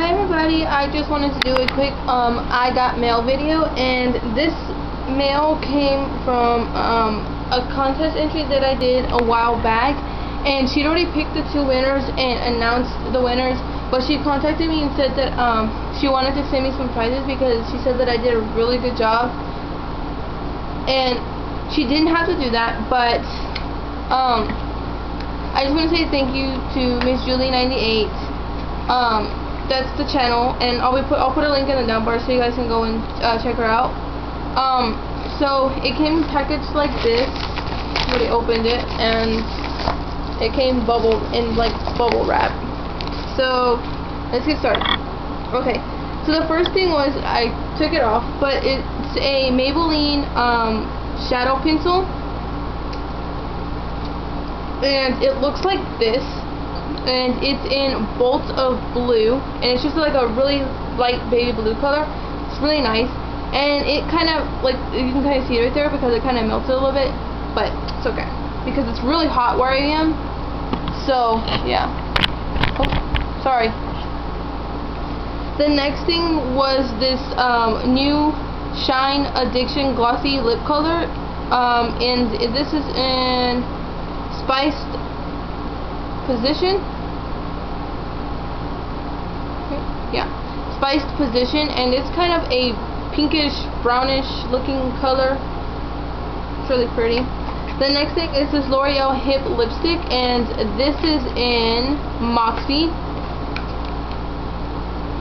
Hi everybody, I just wanted to do a quick um, I got mail video and this mail came from um, a contest entry that I did a while back and she'd already picked the two winners and announced the winners but she contacted me and said that um, she wanted to send me some prizes because she said that I did a really good job. And she didn't have to do that but um, I just want to say thank you to Miss Julie98 um, that's the channel, and I'll put I'll put a link in the down bar so you guys can go and uh, check her out. Um, so it came packaged like this. Somebody opened it, and it came bubble in like bubble wrap. So let's get started. Okay, so the first thing was I took it off, but it's a Maybelline um, shadow pencil, and it looks like this and it's in bolts of blue and it's just like a really light baby blue color. It's really nice and it kind of like you can kind of see it right there because it kind of melted a little bit but it's okay because it's really hot where I am so yeah. Oh, sorry. The next thing was this um, new Shine Addiction Glossy Lip Color um, and this is in Spiced position. Yeah, spiced position, and it's kind of a pinkish, brownish looking color. It's really pretty. The next thing is this L'Oreal Hip Lipstick, and this is in Moxie.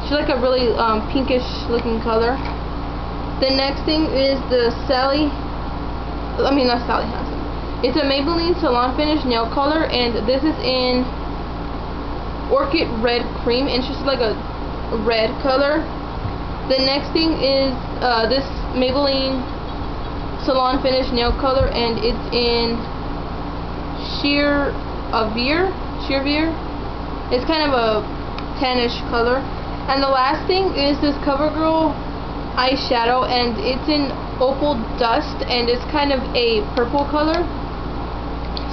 She's like a really um, pinkish looking color. The next thing is the Sally, I mean not Sally Hansen. It's a Maybelline Salon Finish Nail Color, and this is in Orchid Red Cream, and it's just like a red color. The next thing is uh, this Maybelline Salon Finish Nail Color, and it's in Sheer Avere. Sheer Veer. It's kind of a tannish color. And the last thing is this CoverGirl eyeshadow, and it's in Opal Dust, and it's kind of a purple color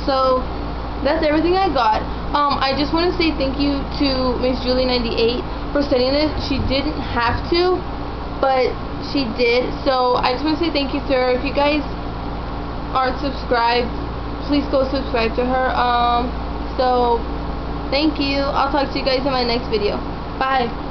so that's everything I got. Um, I just want to say thank you to Miss Julie98 for sending this. She didn't have to, but she did. So I just want to say thank you to her. If you guys aren't subscribed, please go subscribe to her. Um, so thank you. I'll talk to you guys in my next video. Bye.